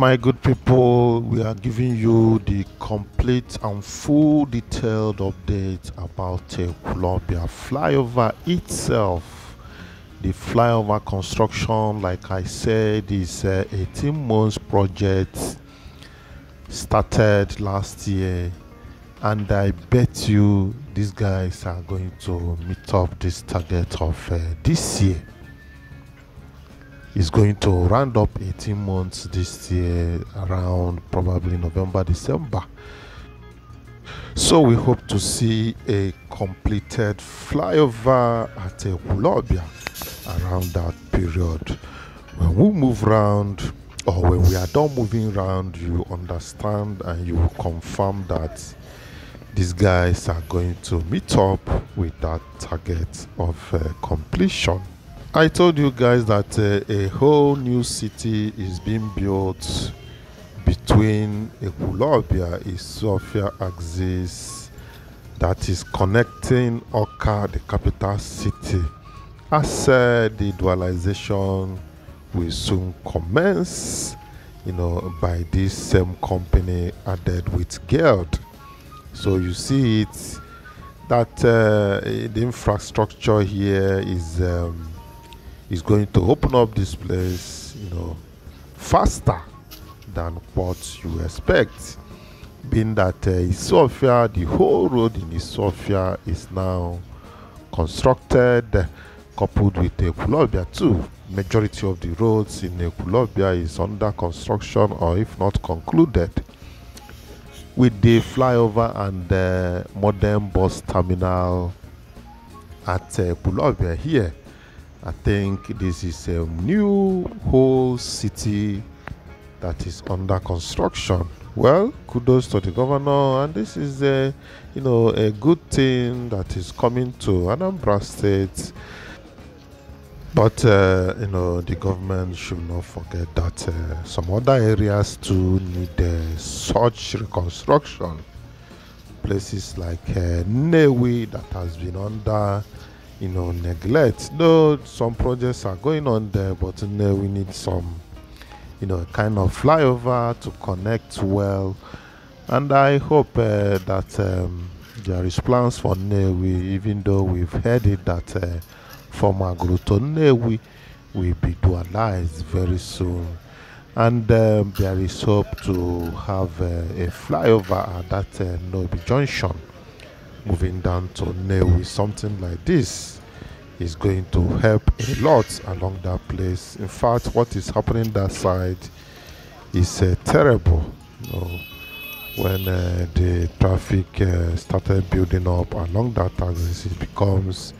My good people, we are giving you the complete and full detailed update about the Columbia flyover itself. The flyover construction, like I said, is a 18 months project started last year, and I bet you these guys are going to meet up this target of uh, this year is going to round up 18 months this year around probably November, December. So we hope to see a completed flyover at Ekwulobia around that period. When we move around, or when we are done moving around, you understand and you confirm that these guys are going to meet up with that target of uh, completion. I told you guys that uh, a whole new city is being built between Ekwulobia, Isuofia axis that is connecting Awka, the capital city. As said the dualization will soon commence, you know, by this same company added with Geld. So you see it that uh, the infrastructure here is um, is going to open up this place, you know, faster than what you expect. Being that uh, Isuofia, the whole road in Isuofia is now constructed, coupled with Ekwulobia too. Majority of the roads in Ekwulobia is under construction or if not concluded. With the flyover and the modern bus terminal at uh, here, I think this is a new whole city that is under construction. Well, kudos to the governor, and this is a you know a good thing that is coming to Anambra State. But uh, you know the government should not forget that uh, some other areas too need uh, such reconstruction. Places like uh, Nnewi that has been under you know neglect. Though some projects are going on there but we need some you know kind of flyover to connect well. And i hope uh, that um, there is plans for Nnewi even though we've heard it that uh, from Agruto Nnewi will be dualized very soon. And um, there is hope to have uh, a flyover at that uh, Nnobi junction moving down to Nnewi, something like this is going to help a lot along that place. In fact, what is happening that side is uh, terrible. You know, when uh, the traffic uh, started building up along that axis, it becomes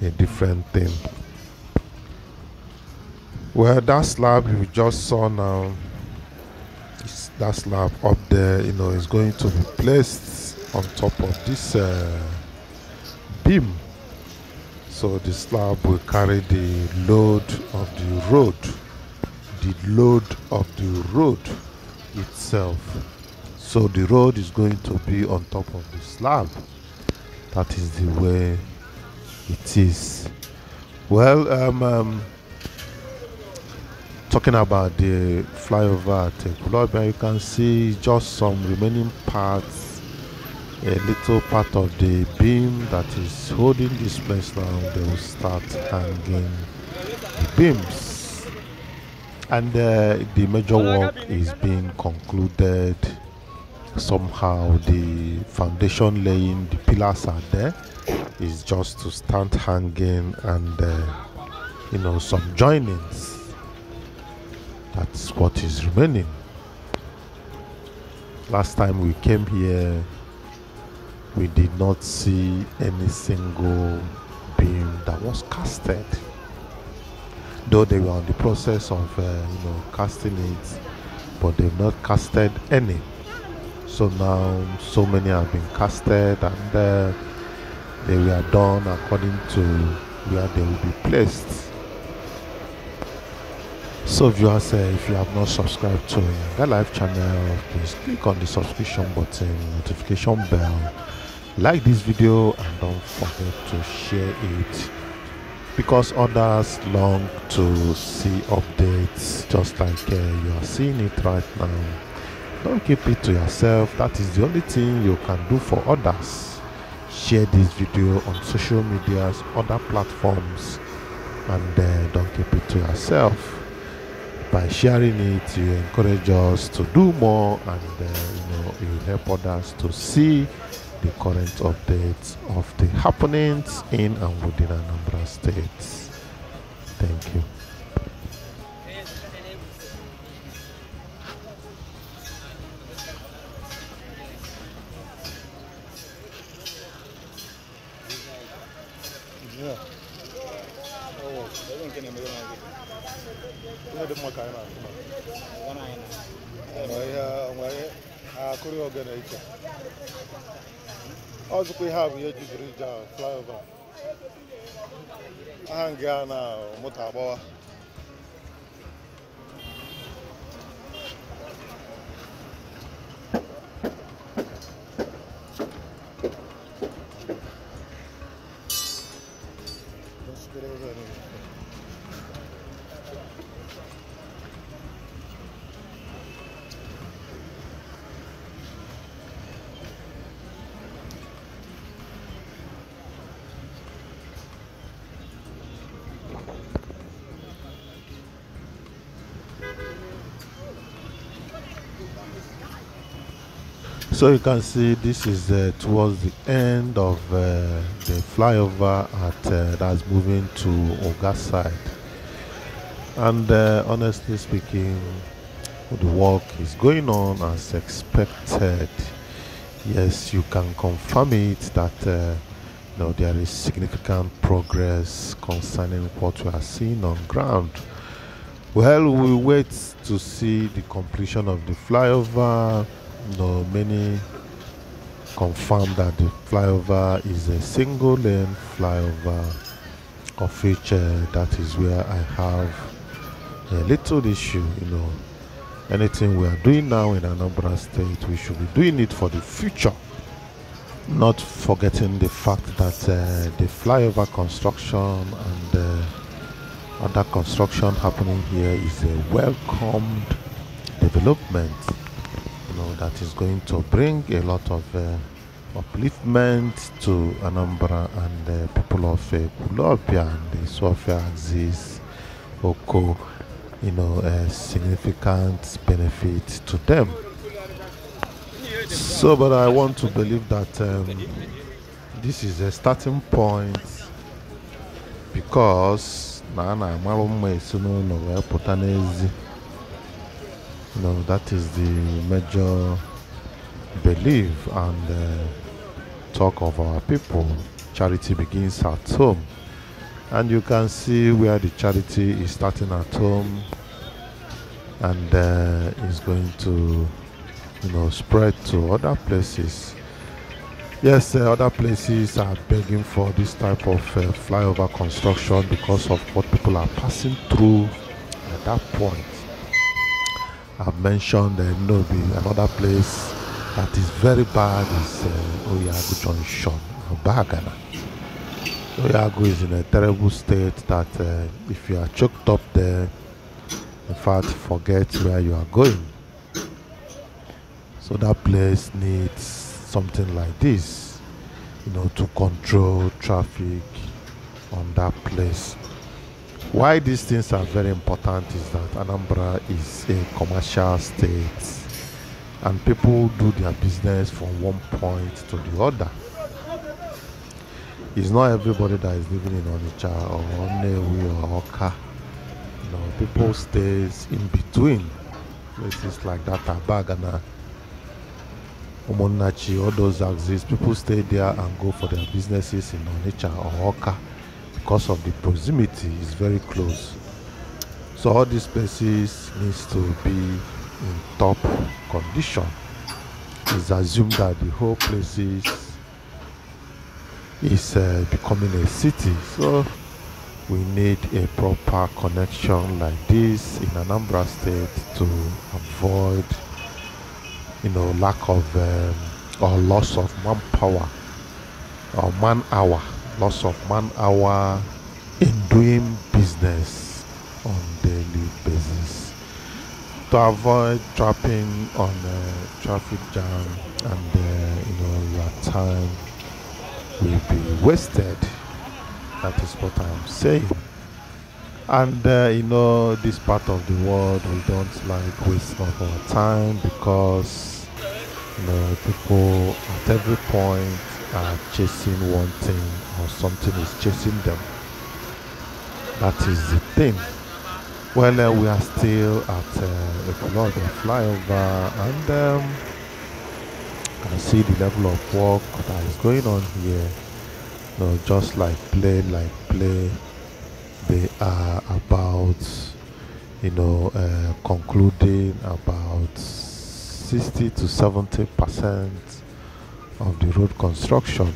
a different thing. Well, that slab we just saw now, that slab up there, you know, is going to be placed on top of this uh, beam. So the slab will carry the load of the road, the load of the road itself. So the road is going to be on top of the slab. That is the way it is. Well, um, um, talking about the flyover at Ekwulobia, you can see just some remaining parts, a little part of the beam that is holding this place now. They will start hanging the beams, and uh, the major work is being concluded. Somehow, the foundation laying, the pillars are there. Is just to start hanging and uh, you know some joinings that's what is remaining. Last time we came here, we did not see any single beam that was casted. Though they were in the process of, uh, you know, casting it, but they've not casted any. So now, so many have been casted, and uh, they were done according to where they will be placed. So viewers, uh, if you have not subscribed to the live channel, please click on the subscription button, notification bell, like this video and don't forget to share it because others long to see updates just like uh, you are seeing it right now. Don't keep it to yourself. That is the only thing you can do for others. Share this video on social medias, other platforms, and uh, don't keep it to yourself. By sharing it, you encourage us to do more, and uh, you know you help others to see the current updates of the happenings in and within Anambra State. Thank you. Yeah. Oh, ọzụkwa ihe a bụ ihe eji briji a flyover aha nga na moto agbawa So you can see this is uh, towards the end of uh, the flyover at uh, that's moving to Awka side. And uh, honestly speaking, the work is going on as expected. Yes, you can confirm it that uh, you know there is significant progress concerning what we are seeing on ground. Well, we wait to see the completion of the flyover. Know, many confirm that the flyover is a single lane flyover, of which uh, that is where I have a little issue. You know, anything we are doing now in Anambra State, we should be doing it for the future. Not forgetting the fact that uh, the flyover construction and uh, other construction happening here is a welcomed development you know that is going to bring a lot of uh, upliftment to Anambra and the people of uh, Kulobia and the Sofia axis Oko you know a significant benefit to them. So but I want to believe that um, this is a starting point because know that is the major belief and uh, talk of our people. Charity begins at home. And you can see where the charity is starting at home. And uh, is going to you know spread to other places. Yes, uh, other places are begging for this type of uh, flyover construction because of what people are passing through at that point. I've mentioned uh, Nnobi, another place that is very bad is uh, Oyago Junction, Bagana. Oyago is in a terrible state that uh, if you are choked up there, in fact, forget where you are going. So that place needs something like this, you know, to control traffic on that place. Why these things are very important is that Anambra is a commercial state and people do their business from one point to the other. It's not everybody that is living in Onitsha or Nnewi or Awka. People stays in between places like that, Abagana, Omonachi, all those exist. People stay there and go for their businesses in Onitsha or Awka because of the proximity is very close. So all these places needs to be in top condition. It's assumed that the whole places is uh, becoming a city. So we need a proper connection like this in Anambra State to avoid you know lack of um, or loss of manpower or man hour loss of man hour in doing business on daily basis. To avoid trapping on uh, traffic jam and uh, you know your time will be wasted. That is what i'm saying. And uh, you know this part of the world we don't like waste of our time because you know people at every point are chasing one thing or something is chasing them. That is the thing. Well uh, we are still at uh, a flyover and um, can see the level of work that is going on here. You know just like play like play they are about you know uh, concluding about 60 to 70 percent of the road construction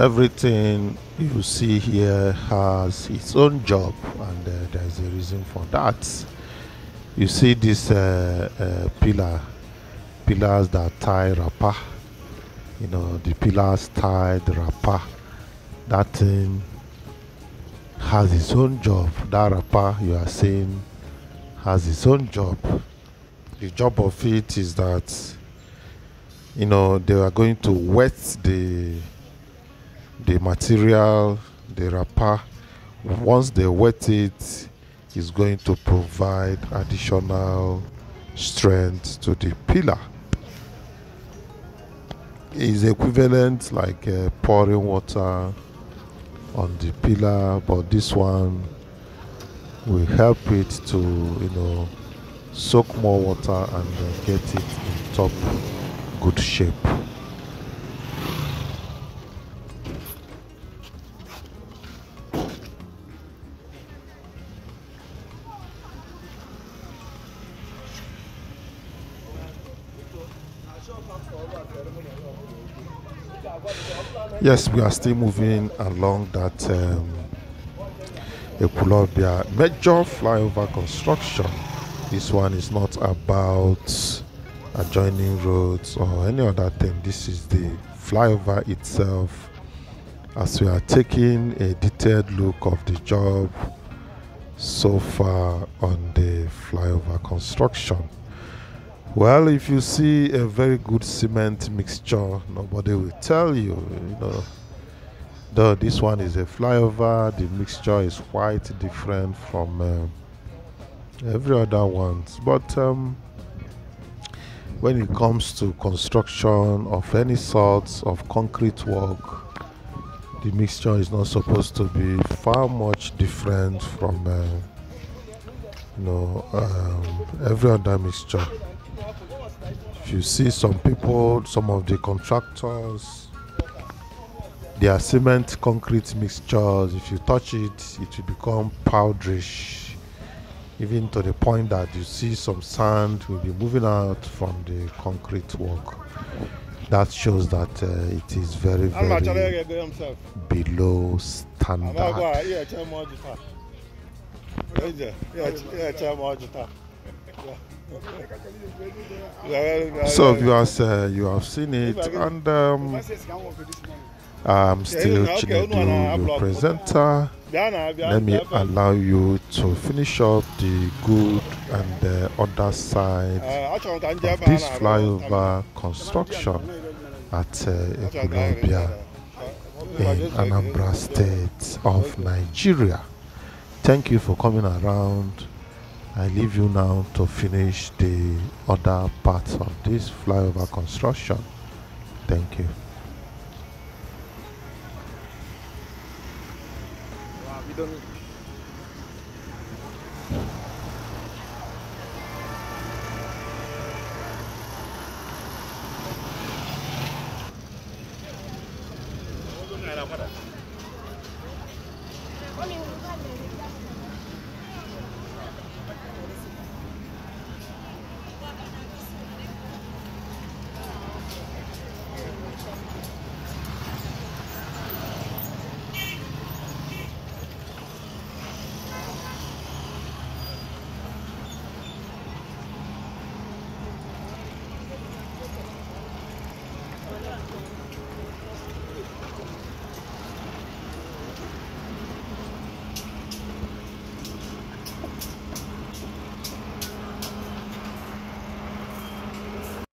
everything you see here has its own job and uh, there is a reason for that. You see this uh, uh, pillar pillars that tie wrapper you know the pillars tied wrapper. That thing has its own job. That wrapper you are seeing has its own job. The job of it is that you know they are going to wet the the material, the wrapper, once they wet it, is going to provide additional strength to the pillar. Is equivalent like uh, pouring water on the pillar, but this one will help it to, you know, soak more water and uh, get it in top good shape. Yes, we are still moving along that um, Ekwulobia major flyover construction. This one is not about adjoining roads or any other thing. This is the flyover itself. As we are taking a detailed look of the job so far on the flyover construction. Well, if you see a very good cement mixture, nobody will tell you, you know. Though this one is a flyover, the mixture is quite different from uh, every other ones. But um, when it comes to construction of any sorts of concrete work, the mixture is not supposed to be far much different from uh, you know um, every other mixture you see some people, some of the contractors, their cement concrete mixtures, if you touch it, it will become powderish, even to the point that you see some sand will be moving out from the concrete work. That shows that uh, it is very, very below standard. So viewers, uh, you have seen it, and um, I'm still Chinedu, your presenter. Let me allow you to finish up the good and the other side of this flyover construction at uh, in Anambra State of Nigeria. Thank you for coming around. I leave you now to finish the other parts of this flyover construction. Thank you. Wow,